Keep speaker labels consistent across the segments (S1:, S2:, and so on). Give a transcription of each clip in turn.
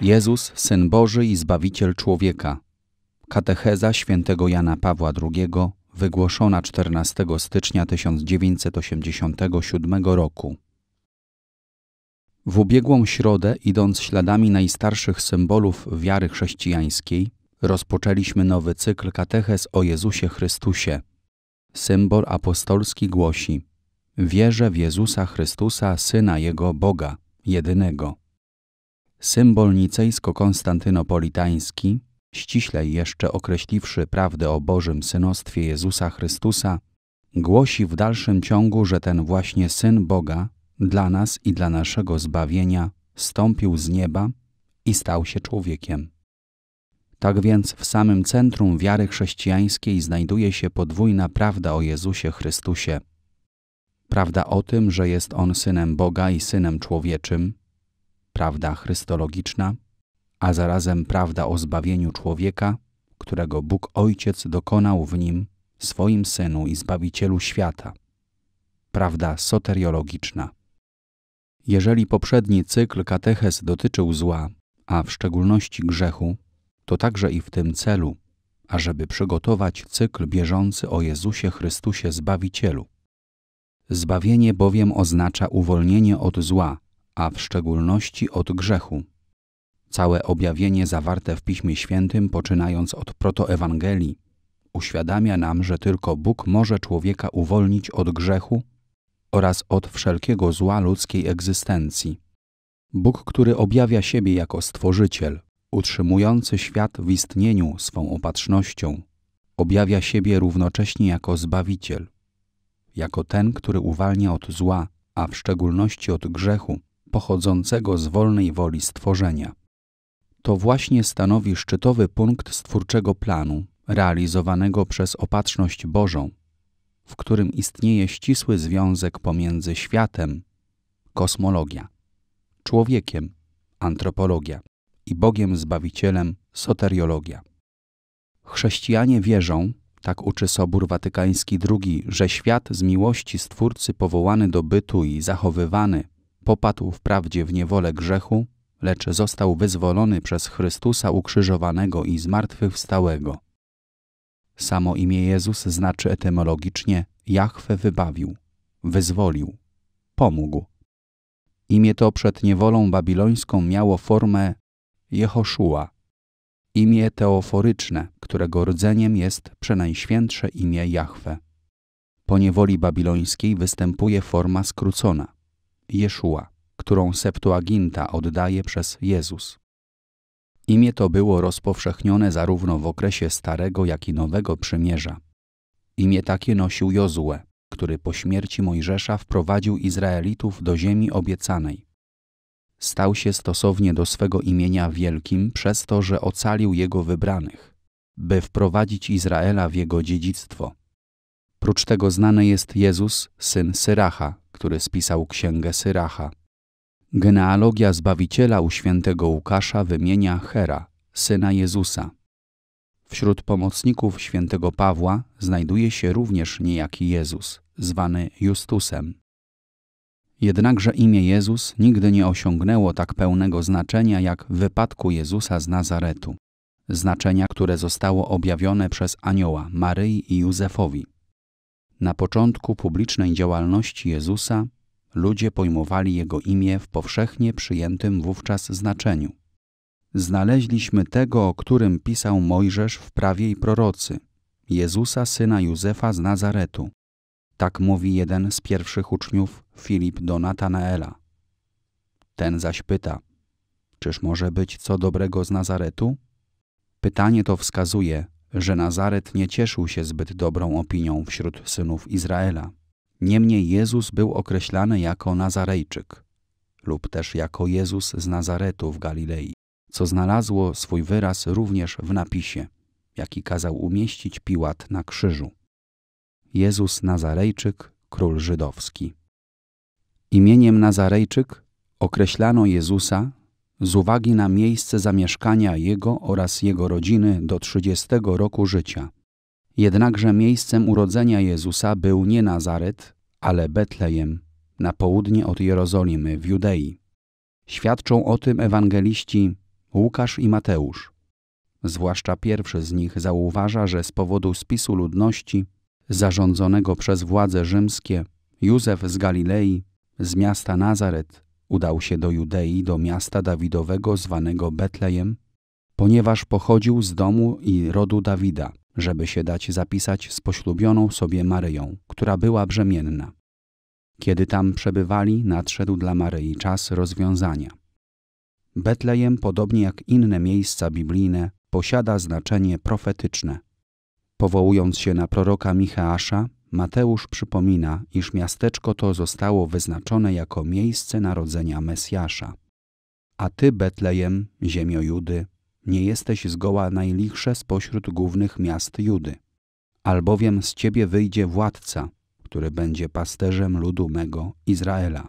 S1: Jezus, Syn Boży i Zbawiciel człowieka. Katecheza świętego Jana Pawła II, wygłoszona 14 stycznia 1987 roku. W ubiegłą środę, idąc śladami najstarszych symbolów wiary chrześcijańskiej, rozpoczęliśmy nowy cykl katechez o Jezusie Chrystusie. Symbol apostolski głosi: Wierzę w Jezusa Chrystusa, Syna Jego Boga, jedynego. Symbol nicejsko-konstantynopolitański, ściślej jeszcze określiwszy prawdę o Bożym synostwie Jezusa Chrystusa, głosi w dalszym ciągu, że ten właśnie Syn Boga dla nas i dla naszego zbawienia stąpił z nieba i stał się człowiekiem. Tak więc w samym centrum wiary chrześcijańskiej znajduje się podwójna prawda o Jezusie Chrystusie. Prawda o tym, że jest On Synem Boga i Synem Człowieczym, prawda chrystologiczna, a zarazem prawda o zbawieniu człowieka, którego Bóg Ojciec dokonał w nim swoim Synu i Zbawicielu świata. Prawda soteriologiczna. Jeżeli poprzedni cykl katechez dotyczył zła, a w szczególności grzechu, to także i w tym celu, ażeby przygotować cykl bieżący o Jezusie Chrystusie Zbawicielu. Zbawienie bowiem oznacza uwolnienie od zła, a w szczególności od grzechu. Całe objawienie zawarte w Piśmie Świętym, poczynając od protoewangelii, uświadamia nam, że tylko Bóg może człowieka uwolnić od grzechu oraz od wszelkiego zła ludzkiej egzystencji. Bóg, który objawia siebie jako Stworzyciel, utrzymujący świat w istnieniu swą opatrznością, objawia siebie równocześnie jako Zbawiciel, jako ten, który uwalnia od zła, a w szczególności od grzechu, pochodzącego z wolnej woli stworzenia. To właśnie stanowi szczytowy punkt stwórczego planu, realizowanego przez opatrzność Bożą, w którym istnieje ścisły związek pomiędzy światem, kosmologia, człowiekiem, antropologia i Bogiem Zbawicielem, soteriologia. Chrześcijanie wierzą, tak uczy Sobór Watykański II, że świat z miłości Stwórcy powołany do bytu i zachowywany popadł wprawdzie w niewolę grzechu, lecz został wyzwolony przez Chrystusa ukrzyżowanego i zmartwychwstałego. Samo imię Jezus znaczy etymologicznie Jahwe wybawił, wyzwolił, pomógł. Imię to przed niewolą babilońską miało formę Jehoszua, imię teoforyczne, którego rdzeniem jest przenajświętsze imię Jahwe. Po niewoli babilońskiej występuje forma skrócona Jeszua, którą Septuaginta oddaje przez Jezus. Imię to było rozpowszechnione zarówno w okresie Starego, jak i Nowego Przymierza. Imię takie nosił Jozue, który po śmierci Mojżesza wprowadził Izraelitów do ziemi obiecanej. Stał się stosownie do swego imienia wielkim przez to, że ocalił jego wybranych, by wprowadzić Izraela w jego dziedzictwo. Prócz tego znany jest Jezus, syn Syracha, który spisał księgę Syracha. Genealogia Zbawiciela u świętego Łukasza wymienia Hera, syna Jezusa. Wśród pomocników świętego Pawła znajduje się również niejaki Jezus, zwany Justusem. Jednakże imię Jezus nigdy nie osiągnęło tak pełnego znaczenia jak w wypadku Jezusa z Nazaretu. Znaczenia, które zostało objawione przez anioła Maryi i Józefowi. Na początku publicznej działalności Jezusa ludzie pojmowali Jego imię w powszechnie przyjętym wówczas znaczeniu. Znaleźliśmy tego, o którym pisał Mojżesz w prawie i prorocy, Jezusa syna Józefa z Nazaretu. Tak mówi jeden z pierwszych uczniów, Filip do Natanaela. Ten zaś pyta, czyż może być co dobrego z Nazaretu? Pytanie to wskazuje, że Nazaret nie cieszył się zbyt dobrą opinią wśród synów Izraela. Niemniej Jezus był określany jako Nazarejczyk lub też jako Jezus z Nazaretu w Galilei. co znalazło swój wyraz również w napisie, jaki kazał umieścić Piłat na krzyżu. Jezus Nazarejczyk, król żydowski. Imieniem Nazarejczyk określano Jezusa z uwagi na miejsce zamieszkania Jego oraz Jego rodziny do 30 roku życia. Jednakże miejscem urodzenia Jezusa był nie Nazaret, ale Betlejem, na południe od Jerozolimy w Judei. Świadczą o tym ewangeliści Łukasz i Mateusz. Zwłaszcza pierwszy z nich zauważa, że z powodu spisu ludności zarządzonego przez władze rzymskie Józef z Galilei, z miasta Nazaret, udał się do Judei, do miasta Dawidowego zwanego Betlejem, ponieważ pochodził z domu i rodu Dawida, żeby się dać zapisać z poślubioną sobie Maryją, która była brzemienna. Kiedy tam przebywali, nadszedł dla Maryi czas rozwiązania. Betlejem, podobnie jak inne miejsca biblijne, posiada znaczenie profetyczne. Powołując się na proroka Micheasza, Mateusz przypomina, iż miasteczko to zostało wyznaczone jako miejsce narodzenia Mesjasza. A ty, Betlejem, ziemio Judy, nie jesteś zgoła najlichsze spośród głównych miast Judy, albowiem z ciebie wyjdzie władca, który będzie pasterzem ludu mego Izraela.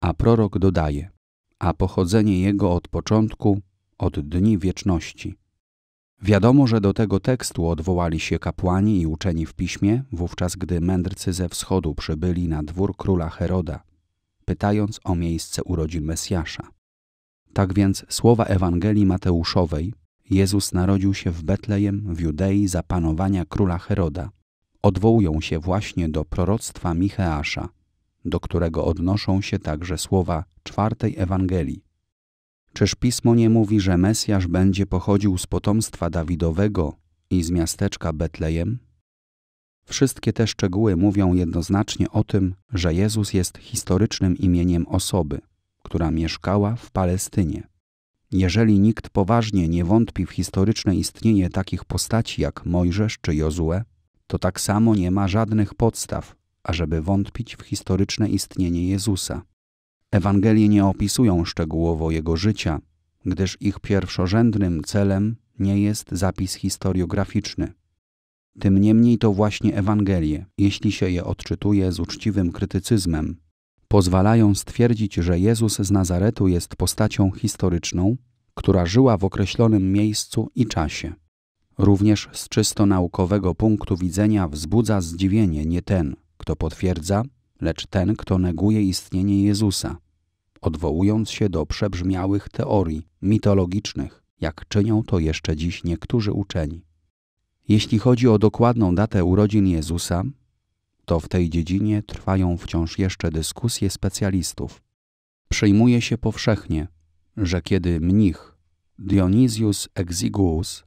S1: A prorok dodaje, a pochodzenie jego od początku, od dni wieczności. Wiadomo, że do tego tekstu odwołali się kapłani i uczeni w piśmie, wówczas gdy mędrcy ze wschodu przybyli na dwór króla Heroda, pytając o miejsce urodzin Mesjasza. Tak więc słowa Ewangelii Mateuszowej Jezus narodził się w Betlejem w Judei za panowania króla Heroda. Odwołują się właśnie do proroctwa Micheasza, do którego odnoszą się także słowa czwartej Ewangelii. Czyż pismo nie mówi, że Mesjasz będzie pochodził z potomstwa Dawidowego i z miasteczka Betlejem? Wszystkie te szczegóły mówią jednoznacznie o tym, że Jezus jest historycznym imieniem osoby, która mieszkała w Palestynie. Jeżeli nikt poważnie nie wątpi w historyczne istnienie takich postaci jak Mojżesz czy Jozue, to tak samo nie ma żadnych podstaw, ażeby wątpić w historyczne istnienie Jezusa. Ewangelie nie opisują szczegółowo jego życia, gdyż ich pierwszorzędnym celem nie jest zapis historiograficzny. Tym niemniej to właśnie Ewangelie, jeśli się je odczytuje z uczciwym krytycyzmem, pozwalają stwierdzić, że Jezus z Nazaretu jest postacią historyczną, która żyła w określonym miejscu i czasie. Również z czysto naukowego punktu widzenia wzbudza zdziwienie nie ten, kto potwierdza, lecz ten, kto neguje istnienie Jezusa, odwołując się do przebrzmiałych teorii mitologicznych, jak czynią to jeszcze dziś niektórzy uczeni. Jeśli chodzi o dokładną datę urodzin Jezusa, to w tej dziedzinie trwają wciąż jeszcze dyskusje specjalistów. Przyjmuje się powszechnie, że kiedy mnich Dionysius Exiguus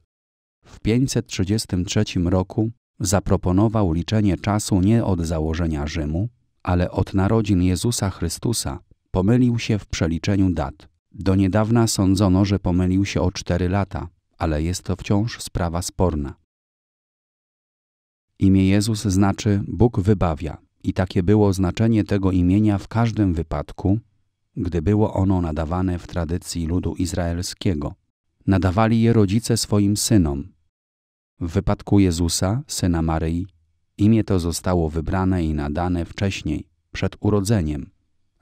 S1: w 533 roku zaproponował liczenie czasu nie od założenia Rzymu, ale od narodzin Jezusa Chrystusa, pomylił się w przeliczeniu dat. Do niedawna sądzono, że pomylił się o cztery lata, ale jest to wciąż sprawa sporna. Imię Jezus znaczy Bóg wybawia i takie było znaczenie tego imienia w każdym wypadku, gdy było ono nadawane w tradycji ludu izraelskiego. Nadawali je rodzice swoim synom. W wypadku Jezusa, syna Maryi, imię to zostało wybrane i nadane wcześniej, przed urodzeniem,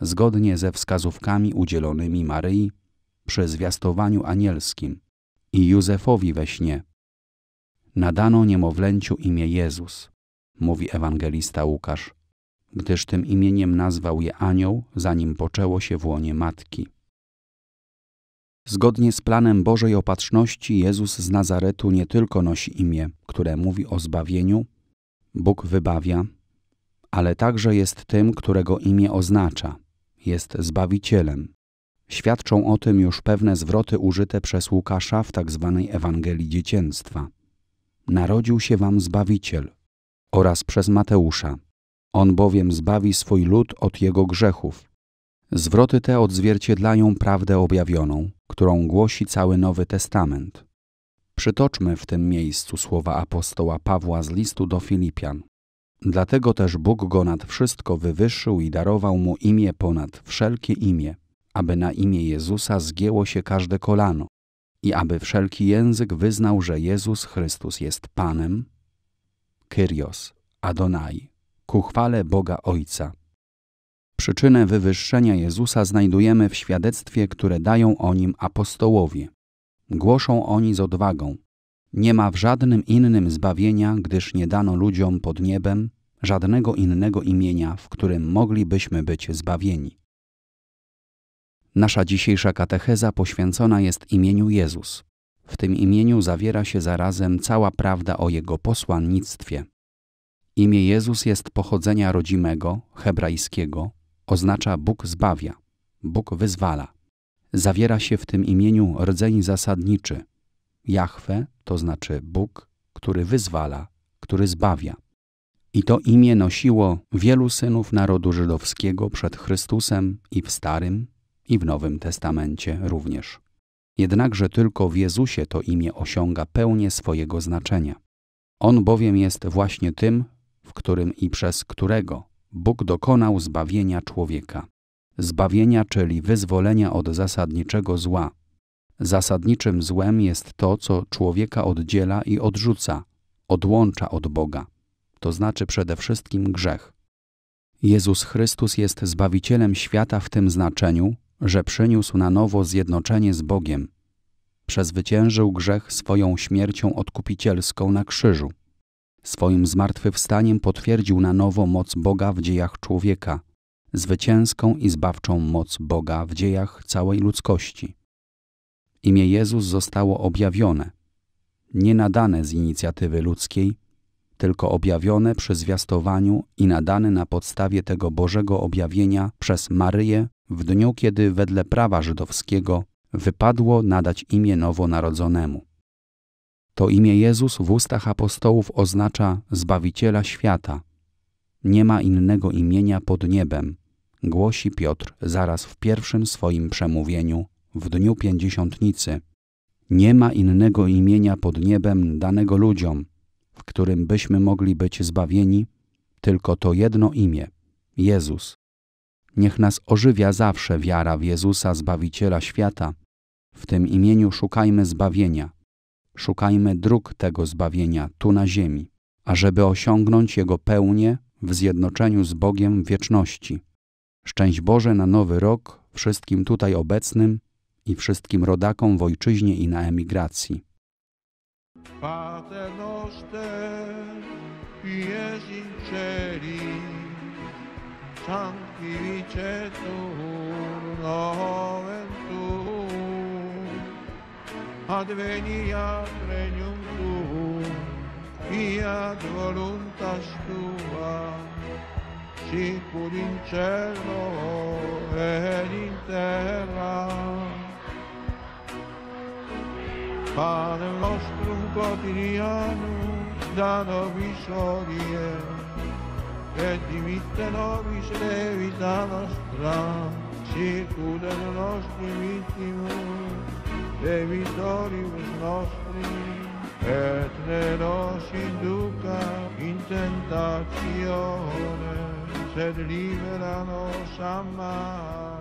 S1: zgodnie ze wskazówkami udzielonymi Maryi przy zwiastowaniu anielskim i Józefowi we śnie. Nadano niemowlęciu imię Jezus, mówi ewangelista Łukasz, gdyż tym imieniem nazwał je anioł, zanim poczęło się w łonie matki. Zgodnie z planem Bożej Opatrzności Jezus z Nazaretu nie tylko nosi imię, które mówi o zbawieniu, Bóg wybawia, ale także jest tym, którego imię oznacza, jest Zbawicielem. Świadczą o tym już pewne zwroty użyte przez Łukasza w tzw. Tak Ewangelii Dziecięctwa. Narodził się wam Zbawiciel oraz przez Mateusza. On bowiem zbawi swój lud od jego grzechów. Zwroty te odzwierciedlają prawdę objawioną, którą głosi cały Nowy Testament. Przytoczmy w tym miejscu słowa apostoła Pawła z listu do Filipian. Dlatego też Bóg go nad wszystko wywyższył i darował mu imię ponad wszelkie imię, aby na imię Jezusa zgięło się każde kolano i aby wszelki język wyznał, że Jezus Chrystus jest Panem, Kyrios, Adonai, ku chwale Boga Ojca. Przyczynę wywyższenia Jezusa znajdujemy w świadectwie, które dają o nim apostołowie. Głoszą oni z odwagą. Nie ma w żadnym innym zbawienia, gdyż nie dano ludziom pod niebem żadnego innego imienia, w którym moglibyśmy być zbawieni. Nasza dzisiejsza katecheza poświęcona jest imieniu Jezus. W tym imieniu zawiera się zarazem cała prawda o Jego posłannictwie. Imię Jezus jest pochodzenia rodzimego, hebrajskiego, oznacza Bóg zbawia, Bóg wyzwala. Zawiera się w tym imieniu rdzeń zasadniczy. Jahwe to znaczy Bóg, który wyzwala, który zbawia. I to imię nosiło wielu synów narodu żydowskiego przed Chrystusem i w Starym, i w Nowym Testamencie również. Jednakże tylko w Jezusie to imię osiąga pełnię swojego znaczenia. On bowiem jest właśnie tym, w którym i przez którego Bóg dokonał zbawienia człowieka. Zbawienia, czyli wyzwolenia od zasadniczego zła. Zasadniczym złem jest to, co człowieka oddziela i odrzuca, odłącza od Boga, to znaczy przede wszystkim grzech. Jezus Chrystus jest Zbawicielem świata w tym znaczeniu, że przyniósł na nowo zjednoczenie z Bogiem. Przezwyciężył grzech swoją śmiercią odkupicielską na krzyżu. Swoim zmartwychwstaniem potwierdził na nowo moc Boga w dziejach człowieka, zwycięską i zbawczą moc Boga w dziejach całej ludzkości. Imię Jezus zostało objawione, nie nadane z inicjatywy ludzkiej, tylko objawione przy zwiastowaniu i nadane na podstawie tego Bożego objawienia przez Maryję w dniu, kiedy wedle prawa żydowskiego wypadło nadać imię nowonarodzonemu. To imię Jezus w ustach apostołów oznacza Zbawiciela świata. Nie ma innego imienia pod niebem, głosi Piotr zaraz w pierwszym swoim przemówieniu w dniu pięćdziesiątnicy. Nie ma innego imienia pod niebem danego ludziom, w którym byśmy mogli być zbawieni, tylko to jedno imię Jezus. Niech nas ożywia zawsze wiara w Jezusa, Zbawiciela świata. W tym imieniu szukajmy zbawienia. Szukajmy dróg tego zbawienia tu na ziemi, ażeby osiągnąć Jego pełnię w zjednoczeniu z Bogiem wieczności. Szczęść Boże na nowy rok wszystkim tutaj obecnym i wszystkim rodakom w ojczyźnie i na emigracji. Adveniat regnum tuum, fiat voluntas tua, circoli in cielo ed in terra. Pane nostro quotidiano, da noi sorie, e dimitte nobis levita nostra, circuda le nostre vittime, e vittorius nostri, et ne nos induca in tentazione, sed libera nos a